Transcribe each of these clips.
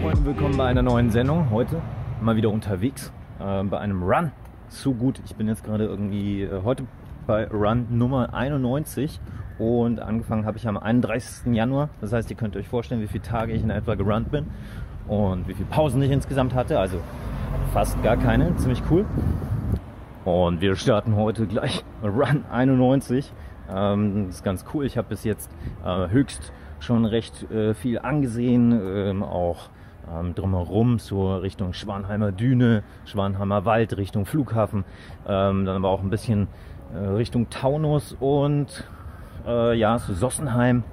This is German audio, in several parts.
Freunde, willkommen bei einer neuen Sendung. Heute mal wieder unterwegs äh, bei einem Run. So gut, ich bin jetzt gerade irgendwie äh, heute bei Run Nummer 91 und angefangen habe ich am 31. Januar. Das heißt, ihr könnt euch vorstellen, wie viele Tage ich in etwa gerannt bin und wie viele Pausen ich insgesamt hatte. Also fast gar keine, ziemlich cool. Und wir starten heute gleich Run 91. Ähm, das ist ganz cool. Ich habe bis jetzt äh, höchst schon recht äh, viel angesehen, ähm, auch ähm, drumherum, so Richtung Schwanheimer Düne, Schwanheimer Wald, Richtung Flughafen, ähm, dann aber auch ein bisschen äh, Richtung Taunus und äh, ja, so Sossenheim.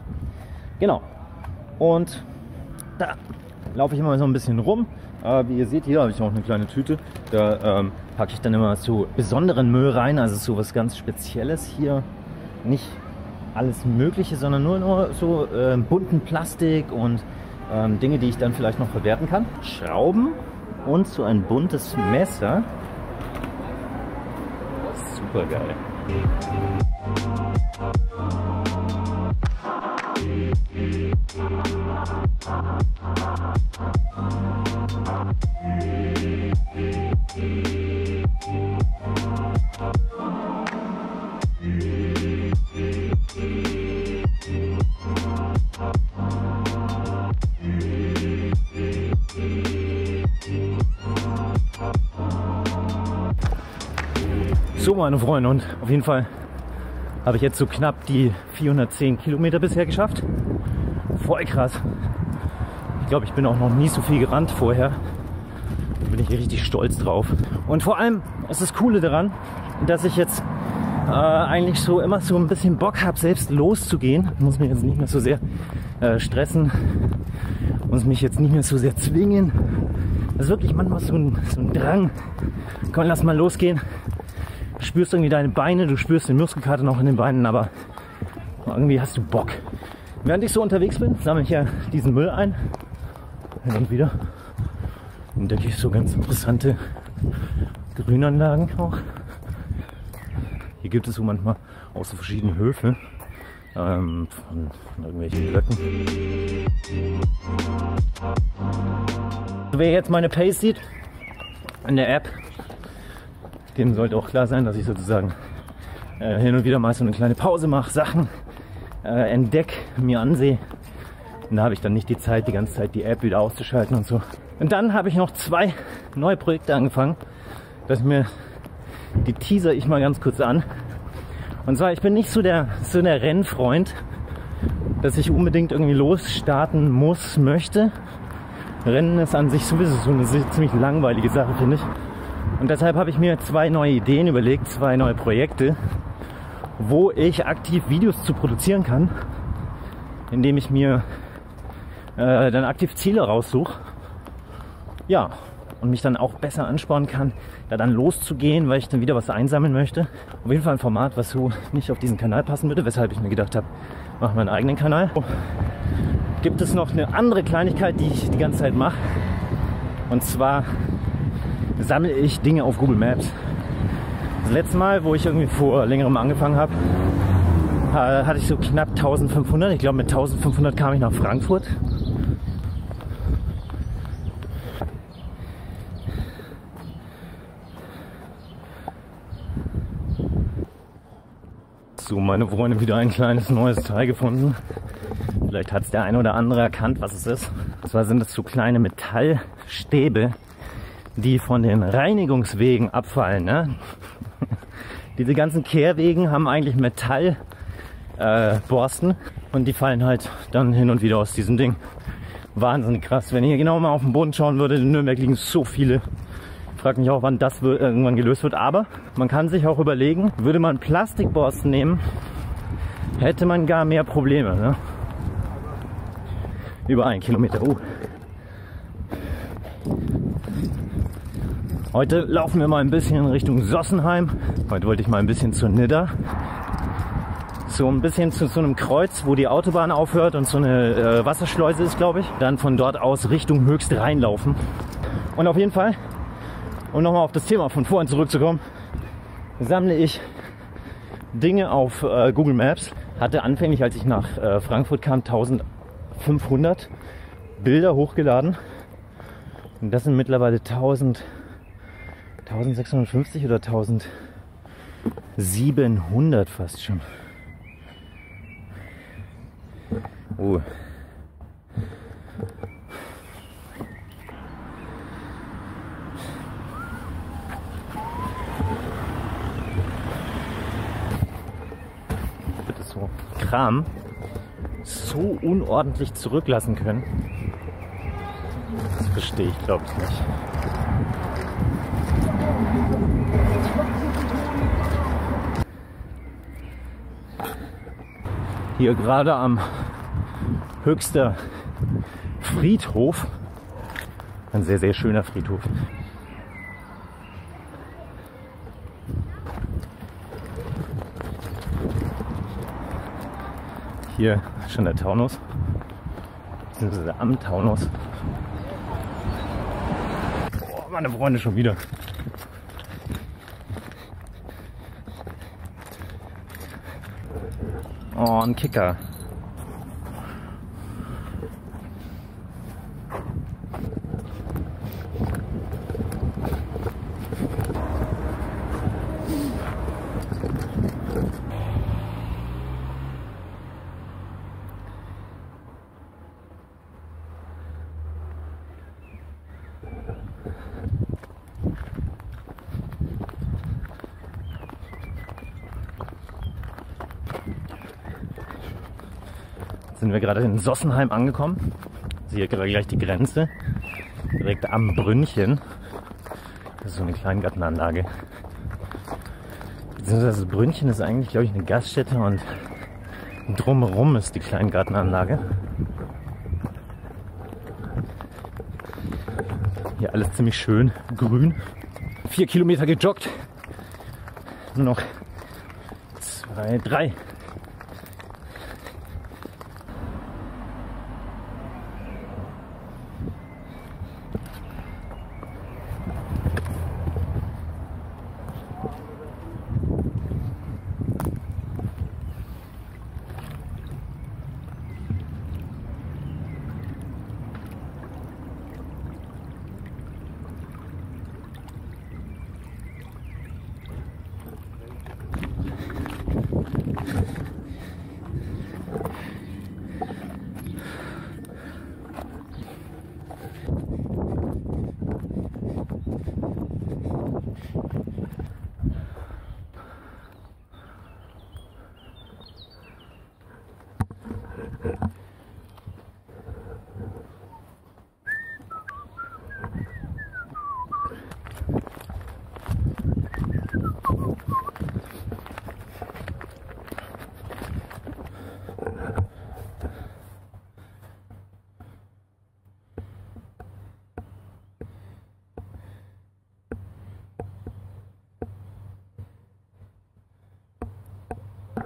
Genau. Und da laufe ich immer so ein bisschen rum. Äh, wie ihr seht, hier habe ich auch eine kleine Tüte. Da ähm, packe ich dann immer so besonderen Müll rein, also so was ganz Spezielles hier. Nicht alles Mögliche, sondern nur, nur so äh, bunten Plastik und ähm, Dinge, die ich dann vielleicht noch verwerten kann. Schrauben und so ein buntes Messer. Super geil. So, meine Freunde, und auf jeden Fall habe ich jetzt so knapp die 410 Kilometer bisher geschafft. Voll krass. Ich glaube, ich bin auch noch nie so viel gerannt vorher. Da bin ich richtig stolz drauf. Und vor allem ist das Coole daran, dass ich jetzt äh, eigentlich so immer so ein bisschen Bock habe, selbst loszugehen. Muss mich jetzt nicht mehr so sehr äh, stressen. Muss mich jetzt nicht mehr so sehr zwingen. Das ist wirklich manchmal so ein, so ein Drang. Komm, lass mal losgehen spürst irgendwie deine Beine, du spürst den Muskelkater noch in den Beinen, aber irgendwie hast du Bock. Während ich so unterwegs bin, sammle ich ja diesen Müll ein. Hin und wieder entdecke ich so ganz interessante Grünanlagen auch. Hier gibt es so manchmal auch so verschiedene Höfe ähm, von, von irgendwelchen Blöcken. Wer jetzt meine Pace sieht in der App, dem sollte auch klar sein, dass ich sozusagen äh, hin und wieder mal so eine kleine Pause mache, Sachen äh, entdecke, mir ansehe. Und da habe ich dann nicht die Zeit, die ganze Zeit die App wieder auszuschalten und so. Und dann habe ich noch zwei neue Projekte angefangen, dass mir die teaser ich mal ganz kurz an. Und zwar, ich bin nicht so der, so der Rennfreund, dass ich unbedingt irgendwie losstarten muss, möchte. Rennen ist an sich sowieso so eine ziemlich langweilige Sache, finde ich. Und deshalb habe ich mir zwei neue Ideen überlegt, zwei neue Projekte, wo ich aktiv Videos zu produzieren kann, indem ich mir äh, dann aktiv Ziele raussuche. Ja, und mich dann auch besser anspornen kann, da dann loszugehen, weil ich dann wieder was einsammeln möchte. Auf jeden Fall ein Format, was so nicht auf diesen Kanal passen würde, weshalb ich mir gedacht habe, mache meinen eigenen Kanal. Gibt es noch eine andere Kleinigkeit, die ich die ganze Zeit mache? Und zwar sammle ich Dinge auf Google Maps. Das letzte Mal, wo ich irgendwie vor längerem angefangen habe, hatte ich so knapp 1500. Ich glaube, mit 1500 kam ich nach Frankfurt. So, meine Freunde, wieder ein kleines neues Teil gefunden. Vielleicht hat es der eine oder andere erkannt, was es ist. Und zwar sind es so kleine Metallstäbe, die von den Reinigungswegen abfallen. Ne? Diese ganzen Kehrwegen haben eigentlich Metallborsten äh, und die fallen halt dann hin und wieder aus diesem Ding. Wahnsinnig krass. Wenn ihr genau mal auf den Boden schauen würdet, in Nürnberg liegen so viele. Ich frage mich auch, wann das irgendwann gelöst wird. Aber man kann sich auch überlegen, würde man Plastikborsten nehmen, hätte man gar mehr Probleme. Ne? Über einen Kilometer. Uh. Heute laufen wir mal ein bisschen Richtung Sossenheim. Heute wollte ich mal ein bisschen zur Nidda. So ein bisschen zu so einem Kreuz, wo die Autobahn aufhört und so eine äh, Wasserschleuse ist, glaube ich. Dann von dort aus Richtung Höchst reinlaufen. Und auf jeden Fall, um nochmal auf das Thema von vorhin zurückzukommen, sammle ich Dinge auf äh, Google Maps. Hatte anfänglich, als ich nach äh, Frankfurt kam, 1500 Bilder hochgeladen. Und das sind mittlerweile 1000, 1650 oder 1700 fast schon. Oh. Bitte so Kram so unordentlich zurücklassen können. Das verstehe ich, glaube ich, nicht. Hier gerade am höchster Friedhof. Ein sehr, sehr schöner Friedhof. Hier schon der Taunus, beziehungsweise am Taunus. Oh, meine Freunde schon wieder. Oh, ein Kicker. Sind wir gerade in Sossenheim angekommen. Hier gleich die Grenze. Direkt am Brünnchen. Das ist so eine Kleingartenanlage. Das Brünnchen ist eigentlich, glaube ich, eine Gaststätte und drumherum ist die Kleingartenanlage. Hier alles ziemlich schön grün. Vier Kilometer gejoggt. Nur noch zwei, drei.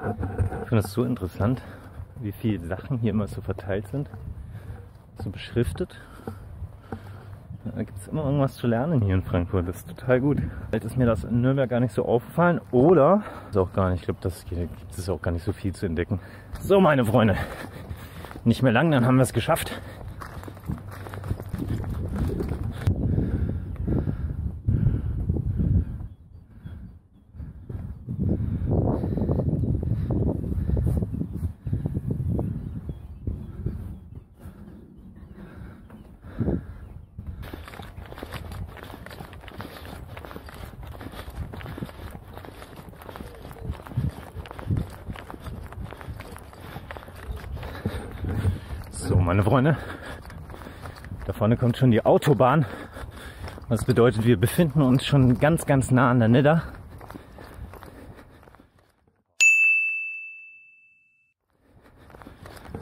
Ich finde es so interessant, wie viele Sachen hier immer so verteilt sind, so beschriftet. Da gibt es immer irgendwas zu lernen hier in Frankfurt. Das ist total gut. Vielleicht ist mir das in Nürnberg gar nicht so aufgefallen oder ist auch gar nicht. Ich glaube, das gibt es auch gar nicht so viel zu entdecken. So, meine Freunde, nicht mehr lang, dann haben wir es geschafft. So, meine Freunde, da vorne kommt schon die Autobahn. Das bedeutet, wir befinden uns schon ganz, ganz nah an der Nidda.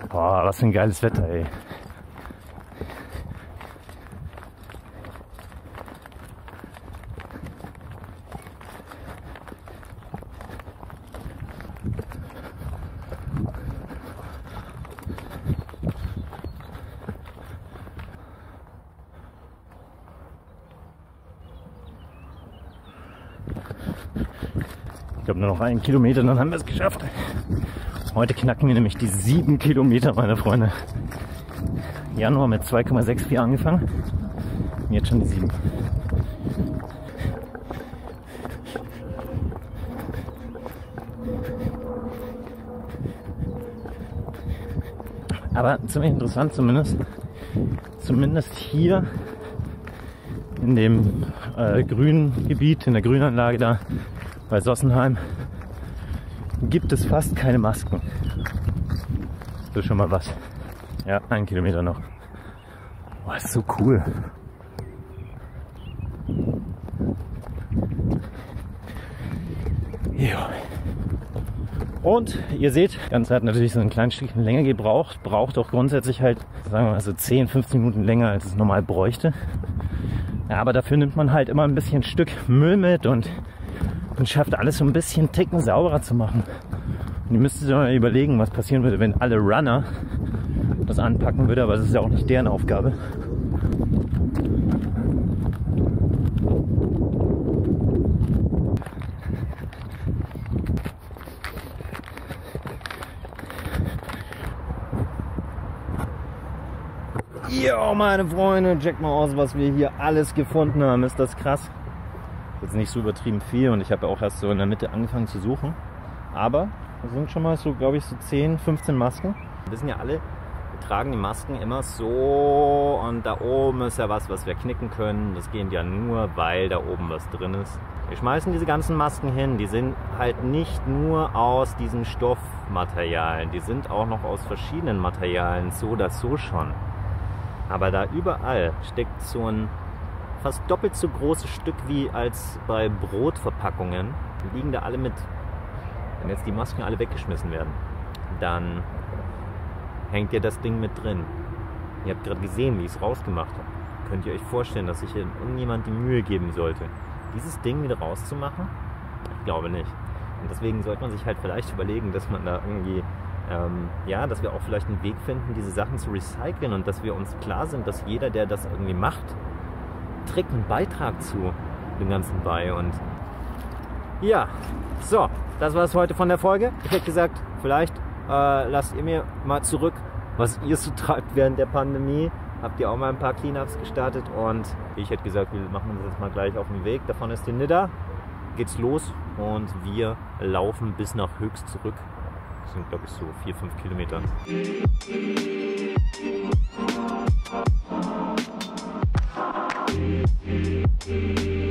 Boah, was für ein geiles Wetter, ey. Ich glaube nur noch einen Kilometer, dann haben wir es geschafft. Heute knacken wir nämlich die sieben Kilometer, meine Freunde. Januar mit 2,64 angefangen. Jetzt schon die sieben. Aber ziemlich interessant zumindest. Zumindest hier in dem äh, grünen Gebiet, in der Grünanlage da bei Sossenheim, gibt es fast keine Masken. Ist schon mal was. Ja, ein Kilometer noch. Boah, ist so cool. Ja. Und ihr seht, das Ganze hat natürlich so ein kleines Stückchen länger gebraucht, braucht auch grundsätzlich halt, sagen wir mal so 10, 15 Minuten länger, als es normal bräuchte. Ja, aber dafür nimmt man halt immer ein bisschen Stück Müll mit und, und schafft alles so ein bisschen Ticken sauberer zu machen. Und ihr müsst euch mal überlegen, was passieren würde, wenn alle Runner das anpacken würden, aber das ist ja auch nicht deren Aufgabe. Jo, meine Freunde, check mal aus, was wir hier alles gefunden haben. Ist das krass? Jetzt nicht so übertrieben viel und ich habe auch erst so in der Mitte angefangen zu suchen. Aber es sind schon mal so, glaube ich, so 10, 15 Masken. Wir wissen ja alle, wir tragen die Masken immer so und da oben ist ja was, was wir knicken können. Das geht ja nur, weil da oben was drin ist. Wir schmeißen diese ganzen Masken hin. Die sind halt nicht nur aus diesen Stoffmaterialien, die sind auch noch aus verschiedenen Materialien, so oder so schon. Aber da überall steckt so ein fast doppelt so großes Stück wie als bei Brotverpackungen. Die liegen da alle mit. Wenn jetzt die Masken alle weggeschmissen werden, dann hängt ja das Ding mit drin. Ihr habt gerade gesehen, wie ich es rausgemacht habe. Könnt ihr euch vorstellen, dass sich irgendjemand die Mühe geben sollte, dieses Ding wieder rauszumachen? Ich glaube nicht. Und deswegen sollte man sich halt vielleicht überlegen, dass man da irgendwie ähm, ja, dass wir auch vielleicht einen Weg finden, diese Sachen zu recyceln und dass wir uns klar sind, dass jeder, der das irgendwie macht, trägt einen Beitrag zu dem Ganzen bei. Und ja, so, das war es heute von der Folge. Ich hätte gesagt, vielleicht äh, lasst ihr mir mal zurück, was ihr so treibt während der Pandemie. Habt ihr auch mal ein paar Cleanups gestartet und ich hätte gesagt, wir machen uns jetzt mal gleich auf den Weg. Davon ist die Nidda. Geht's los und wir laufen bis nach Höchst zurück. Das sind, glaube ich, so 4, 5 Kilometer. Musik